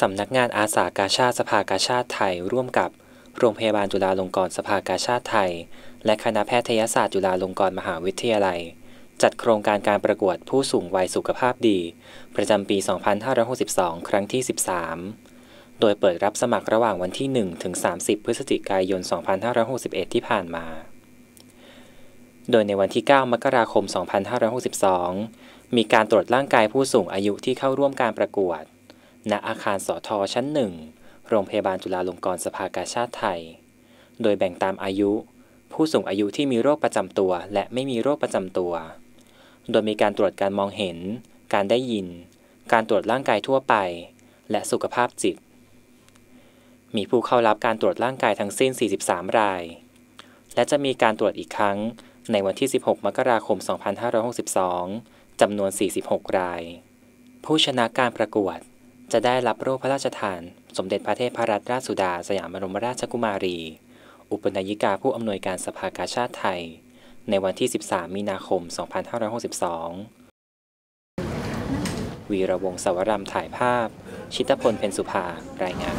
สำนักงานอาสากาชาติสภากาชาติไทย ร่วมกับโรงพยาบาลจุฬาลงกรณ์สภากาชาติไทย และคณะแพทยศาสตร์จุฬาลงกรณ์มหาวิทยาลัย จัดโครงการการประกวดผู้สูงวัยสุขภาพดี ประจำปี 2562 ครั้งที่ 13 โดยเปิดรับสมัครระหว่างวันที่ 1 ถึง 30 พฤศจิกายน 2561 ที่ผ่านมา โดยในวันที่ 9 มกราคม 2562 มีการตรวจร่างกายผู้สูงอายุที่เข้าร่วมการประกวด ณอาคารสอทอชั้นหนึ่งโรงพยาบาลจุฬาลงกรณ์สภากาชาติไทย โดยแบ่งตามอายุ ผู้สูงอายุที่มีโรคประจำตัว และไม่มีโรคประจำตัว โดยมีการตรวจการมองเห็น การได้ยิน การตรวจร่างกายทั่วไป และสุขภาพจิต มีผู้เข้ารับการตรวจร่างกายทั้งสิ้น 43 ราย และจะมีการตรวจอีกครั้งในวันที่ 16 มกราคม 2562 จำนวน 46 ราย ผู้ชนะการประกวด จะได้รับโล่พระราชทาน สมเด็จพระเทพรัตนราชสุดา สยามบรมราชกุมารี อุปนายิกาผู้อำนวยการสภากาชาติไทย ในวันที่ 13 มีนาคม 2562 วีระวงศ์สวรำถ่ายภาพ ชิตพลเพ็ญสุภารายงาน